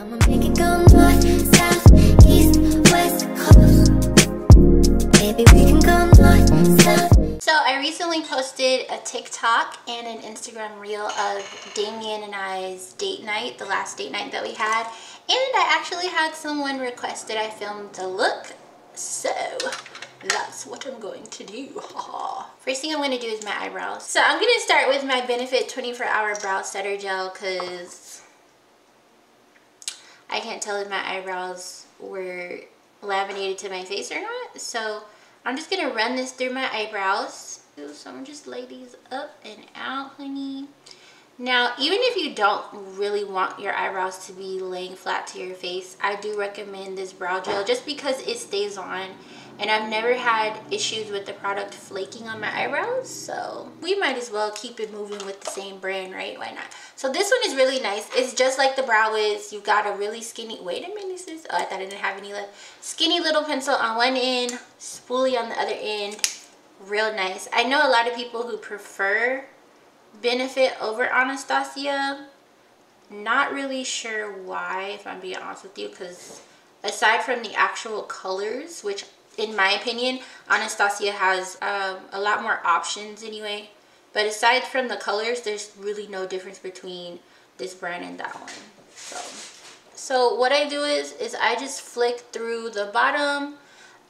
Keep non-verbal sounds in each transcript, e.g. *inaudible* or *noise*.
I'ma make it go north, south, east, west, coast. Maybe we can go north, south. So I recently posted a TikTok and an Instagram reel of Damien and I's date night, the last date night that we had. And I actually had someone request that I filmed the look. So that's what I'm going to do. *laughs* First thing I'm going to do is my eyebrows. So I'm going to start with my Benefit 24 Hour Brow Setter Gel because I can't tell if my eyebrows were laminated to my face or not. So I'm just going to run this through my eyebrows. So I'm just lay these up and out, honey. Now, even if you don't really want your eyebrows to be laying flat to your face, I do recommend this brow gel just because it stays on and I've never had issues with the product flaking on my eyebrows so we might as well keep it moving with the same brand right? Why not? So this one is really nice. It's just like the brow is. You've got a really skinny wait a minute sis oh I thought I didn't have any left skinny little pencil on one end spoolie on the other end. Real nice. I know a lot of people who prefer Benefit over Anastasia. Not really sure why if I'm being honest with you because aside from the actual colors which in my opinion, Anastasia has um, a lot more options anyway. But aside from the colors, there's really no difference between this brand and that one. So, so what I do is, is I just flick through the bottom.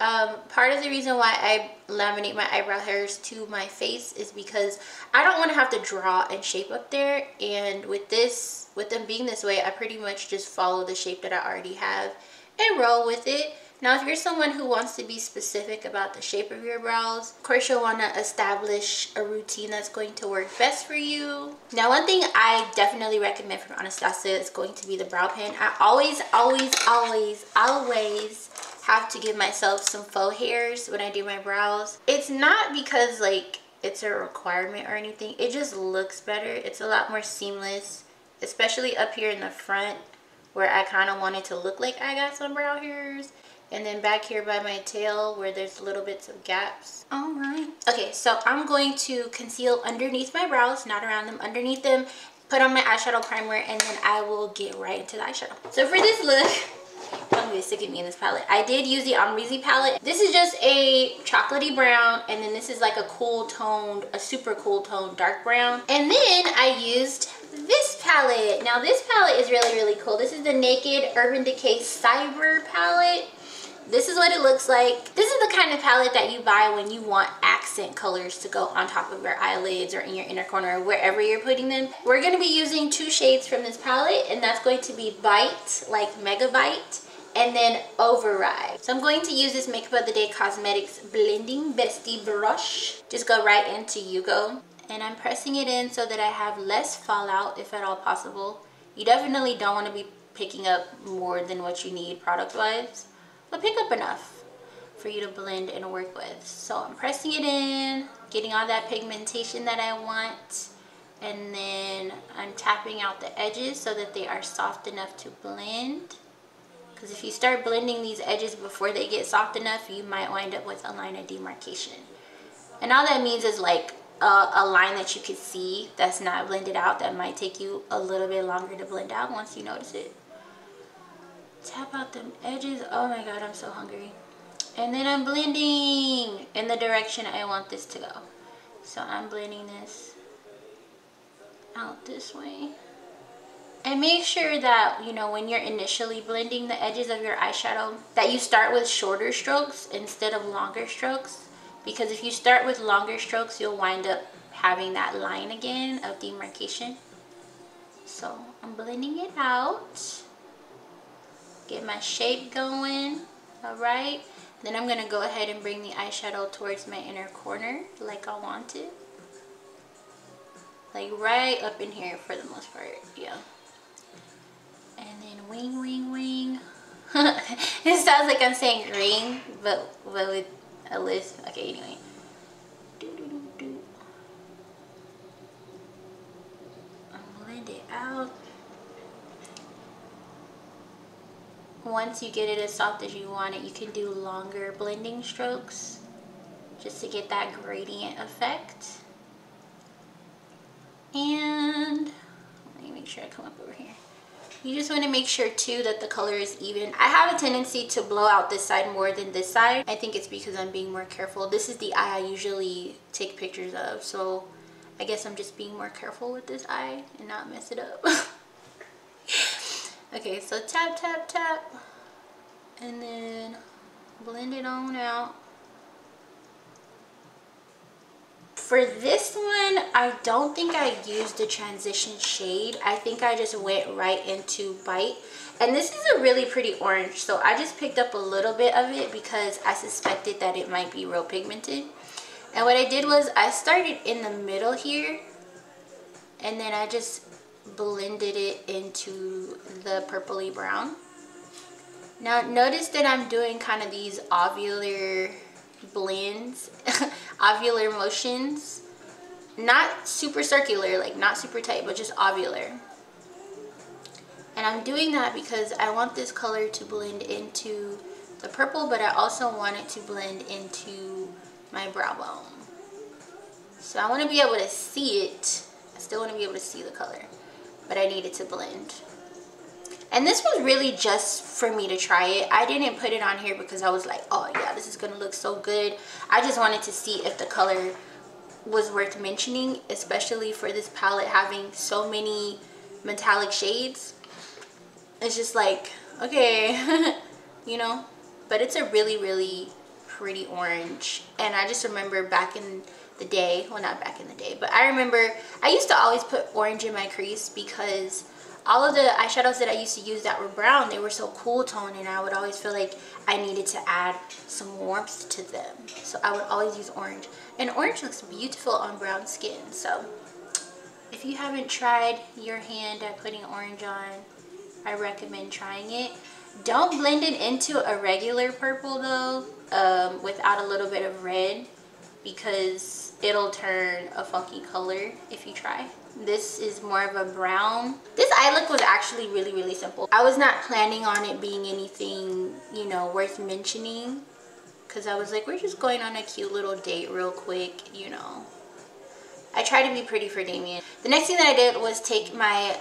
Um, part of the reason why I laminate my eyebrow hairs to my face is because I don't want to have to draw and shape up there. And with this, with them being this way, I pretty much just follow the shape that I already have and roll with it. Now, if you're someone who wants to be specific about the shape of your brows, of course you'll want to establish a routine that's going to work best for you. Now, one thing I definitely recommend from Anastasia is going to be the brow pen. I always, always, always, always have to give myself some faux hairs when I do my brows. It's not because like it's a requirement or anything. It just looks better. It's a lot more seamless, especially up here in the front where I kind of wanted to look like I got some brow hairs and then back here by my tail where there's little bits of gaps. All right. Okay so i'm going to conceal underneath my brows not around them underneath them put on my eyeshadow primer and then i will get right into the eyeshadow. So for this look *laughs* don't be sick of me in this palette. I did use the Amrezy palette. This is just a chocolatey brown and then this is like a cool toned a super cool toned dark brown. And then i used this palette. Now this palette is really really cool. This is the naked urban decay cyber palette this is what it looks like. This is the kind of palette that you buy when you want accent colors to go on top of your eyelids or in your inner corner or wherever you're putting them. We're going to be using two shades from this palette and that's going to be bite like megabyte and then override. So i'm going to use this makeup of the day cosmetics blending bestie brush. Just go right into yugo and i'm pressing it in so that i have less fallout if at all possible. You definitely don't want to be picking up more than what you need product wise but pick up enough for you to blend and work with. So I'm pressing it in, getting all that pigmentation that I want, and then I'm tapping out the edges so that they are soft enough to blend. Because if you start blending these edges before they get soft enough, you might wind up with a line of demarcation. And all that means is like a, a, line that you could see that's not blended out that might take you a little bit longer to blend out once you notice it tap out the edges. Oh my god i'm so hungry. And then i'm blending in the direction i want this to go. So i'm blending this out this way. And make sure that you know when you're initially blending the edges of your eyeshadow that you start with shorter strokes instead of longer strokes. Because if you start with longer strokes you'll wind up having that line again of demarcation. So i'm blending it out get my shape going all right then I'm gonna go ahead and bring the eyeshadow towards my inner corner like I want like right up in here for the most part yeah. And then wing wing wing. *laughs* It sounds like I'm saying ring but, but with a list okay anyway do, do, do, do. blend it out once you get it as soft as you want it, you can do longer blending strokes just to get that gradient effect. And let me make sure I come up over here. you just want to make sure too that the color is even. I have a tendency to blow out this side more than this side. I think it's because I'm being more careful. This is the eye I usually take pictures of. So I guess I'm just being more careful with this eye and not mess it up. *laughs* okay, so tap, tap, tap. And then blend it on out. For this one, I don't think I used the transition shade. I think I just went right into Bite. And this is a really pretty orange, so I just picked up a little bit of it because I suspected that it might be real pigmented. And what I did was I started in the middle here, and then I just blended it into the purpley brown. Now notice that I'm doing kind of these ovular blends, *laughs* ovular motions. Not super circular, like not super tight, but just ovular. And I'm doing that because I want this color to blend into the purple, but I also want it to blend into my brow bone. So I want to be able to see it. I still want to be able to see the color, but I needed to blend. And this was really just for me to try it. I didn't put it on here because I was like, oh yeah, this is going to look so good. I just wanted to see if the color was worth mentioning, especially for this palette having so many metallic shades. It's just like, okay, *laughs* you know. But it's a really, really pretty orange. And I just remember back in the day, well not back in the day, but I remember I used to always put orange in my crease because all of the eyeshadows that I used to use that were brown, they were so cool tone and I would always feel like I needed to add some warmth to them. So I would always use orange. And orange looks beautiful on brown skin. So if you haven't tried your hand at putting orange on, I recommend trying it. Don't blend it into a regular purple though, um, without a little bit of red because it'll turn a funky color if you try. This is more of a brown. This eye look was actually really, really simple. I was not planning on it being anything, you know, worth mentioning. Because I was like, we're just going on a cute little date real quick, you know. I try to be pretty for Damien. The next thing that I did was take my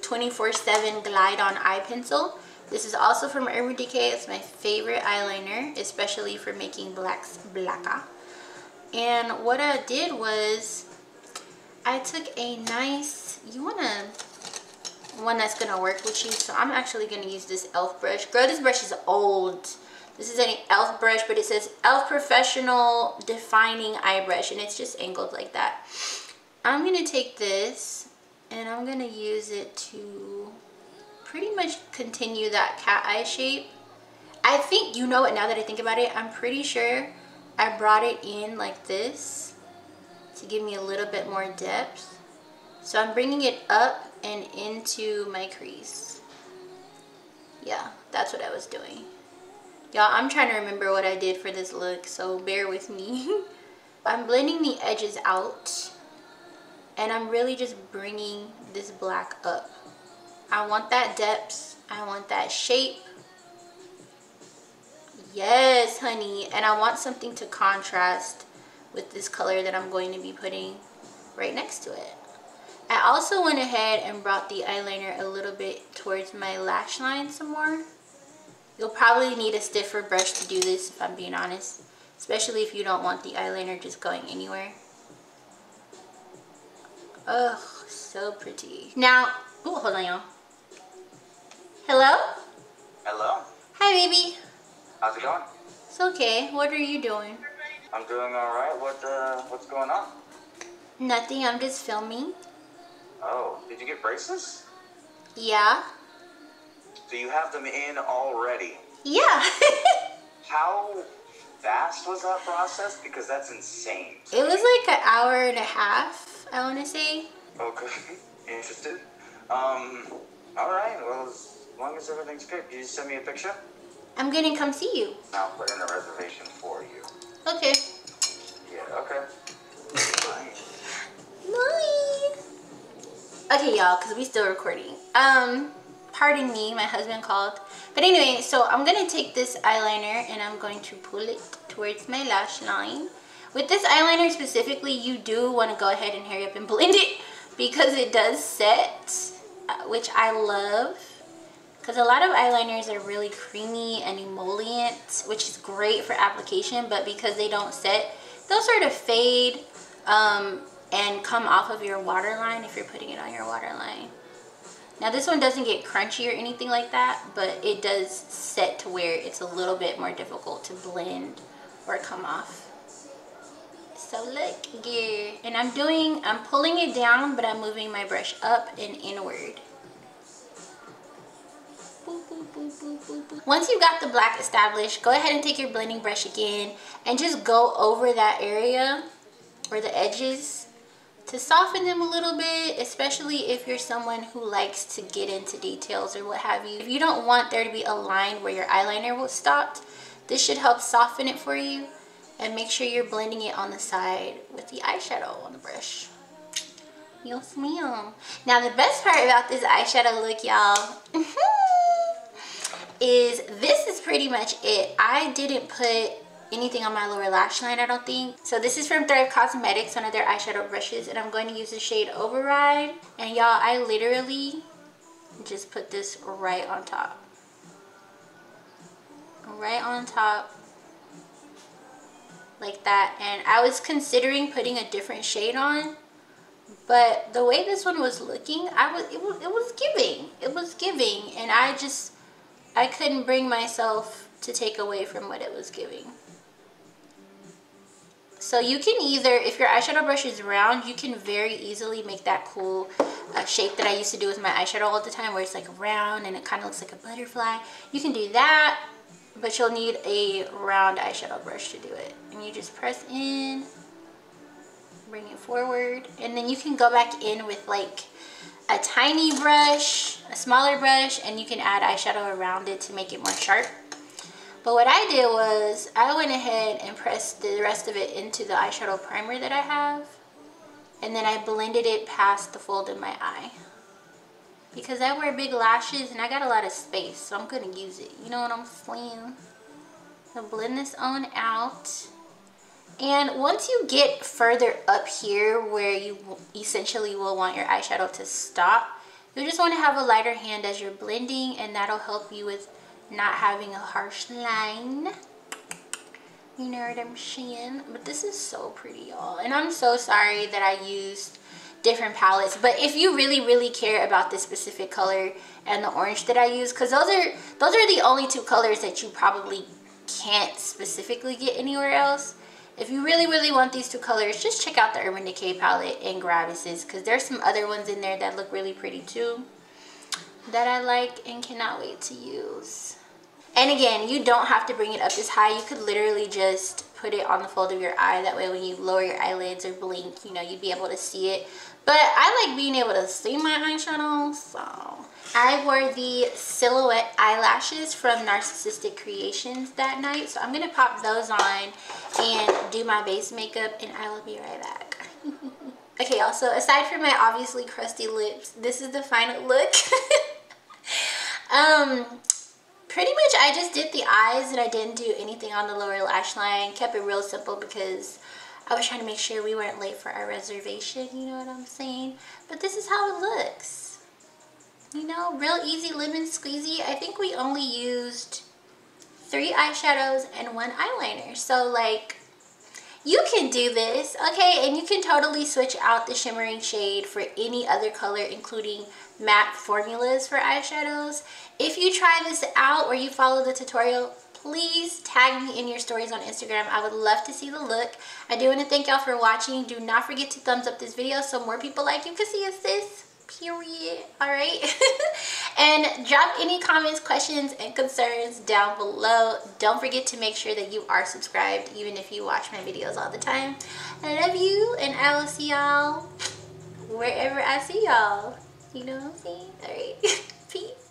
24-7 um, Glide On Eye Pencil. This is also from Urban Decay. It's my favorite eyeliner, especially for making blacks blacker. And what I did was I took a nice, you want to, one that's going to work with you. So I'm actually going to use this e.l.f. brush. Girl, this brush is old. This is an e.l.f. brush, but it says e.l.f. Professional Defining Eye Brush. And it's just angled like that. I'm going to take this and I'm going to use it to pretty much continue that cat eye shape. I think, you know what, now that I think about it, I'm pretty sure I brought it in like this to give me a little bit more depth. So I'm bringing it up and into my crease. Yeah, that's what I was doing. Y'all, I'm trying to remember what I did for this look, so bear with me. *laughs* I'm blending the edges out and I'm really just bringing this black up. I want that depth. I want that shape. Yes, honey. And I want something to contrast with this color that I'm going to be putting right next to it. I also went ahead and brought the eyeliner a little bit towards my lash line some more. You'll probably need a stiffer brush to do this if I'm being honest. Especially if you don't want the eyeliner just going anywhere. Oh, so pretty. Now, oh, hold on y'all. Hello? Hello. Hi, baby. How's it going? It's okay. What are you doing? I'm doing all right. What uh, what's going on? Nothing. I'm just filming. Oh, did you get braces? Yeah. So you have them in already? Yeah. *laughs* How fast was that process? Because that's insane. It was like an hour and a half, I want to say. Okay. *laughs* Interested? Um, all right. Well, as long as everything's good, can you send me a picture? I'm going to come see you. I'll put in a reservation for you. Okay. Yeah, okay. Bye. Okay, y'all, because we still recording. Um, pardon me, my husband called. But anyway, so I'm going to take this eyeliner and I'm going to pull it towards my lash line. With this eyeliner specifically, you do want to go ahead and hurry up and blend it because it does set. uh, which I love. Because a lot of eyeliners are really creamy and emollient, which is great for application, but because they don't set, they'll sort of fade um, and come off of your waterline if you're putting it on your waterline. Now this one doesn't get crunchy or anything like that, but it does set to where it's a little bit more difficult to blend or come off. So look here, and I'm doing, I'm pulling it down, but I'm moving my brush up and inward. Once you've got the black established, go ahead and take your blending brush again and just go over that area or the edges to soften them a little bit, especially if you're someone who likes to get into details or what have you. If you don't want there to be a line where your eyeliner will stop, this should help soften it for you. And make sure you're blending it on the side with the eyeshadow on the brush. Yes, ma'am. Now, the best part about this eyeshadow look, y'all, *laughs* hmm, is this is pretty much it. I didn't put anything on my lower lash line, I don't think. So this is from Thrive Cosmetics, one of their eyeshadow brushes, and I'm going to use the shade Override. And y'all, I literally just put this right on top. Right on top. Like that. And I was considering putting a different shade on. But the way this one was looking, I was it was it was giving. It was giving. And I just I couldn't bring myself to take away from what it was giving. So you can either, if your eyeshadow brush is round, you can very easily make that cool uh, shape that I used to do with my eyeshadow all the time where it's like round and it kind of looks like a butterfly. You can do that, but you'll need a round eyeshadow brush to do it. And you just press in, bring it forward, and then you can go back in with like a tiny brush, a smaller brush, and you can add eyeshadow around it to make it more sharp. But what I did was I went ahead and pressed the rest of it into the eyeshadow primer that I have. And then I blended it past the fold in my eye. Because I wear big lashes and I got a lot of space. So I'm going to use it. You know what I'm saying? So blend this on out. And once you get further up here where you essentially will want your eyeshadow to stop, you just want to have a lighter hand as you're blending and that'll help you with not having a harsh line. You know what I'm saying? But this is so pretty, y'all. And I'm so sorry that I used different palettes. But if you really, really care about this specific color and the orange that I use, because those are those are the only two colors that you probably can't specifically get anywhere else. If you really, really want these two colors, just check out the Urban Decay palette and grab this because there's some other ones in there that look really pretty too that I like and cannot wait to use. And again, you don't have to bring it up this high. You could literally just put it on the fold of your eye. That way when you lower your eyelids or blink, you know, you'd be able to see it. But I like being able to see my eyeshadow, so. I wore the Silhouette eyelashes from Narcissistic Creations that night. So I'm going to pop those on and do my base makeup and I will be right back. *laughs* okay, also, aside from my obviously crusty lips, this is the final look. *laughs* um, pretty much I just did the eyes and I didn't do anything on the lower lash line. Kept it real simple because I was trying to make sure we weren't late for our reservation, you know what I'm saying? But this is how it looks. You know, real easy lemon squeezy. I think we only used three eyeshadows and one eyeliner. So like, you can do this, okay? And you can totally switch out the shimmering shade for any other color, including matte formulas for eyeshadows. If you try this out or you follow the tutorial, please tag me in your stories on Instagram. I would love to see the look. I do want to thank y'all for watching. Do not forget to thumbs up this video so more people like you can see us this period all right *laughs* and drop any comments questions and concerns down below. Don't forget to make sure that you are subscribed even if you watch my videos all the time. I love you and i will see y'all wherever i see y'all. You know what i'm saying? All right *laughs* peace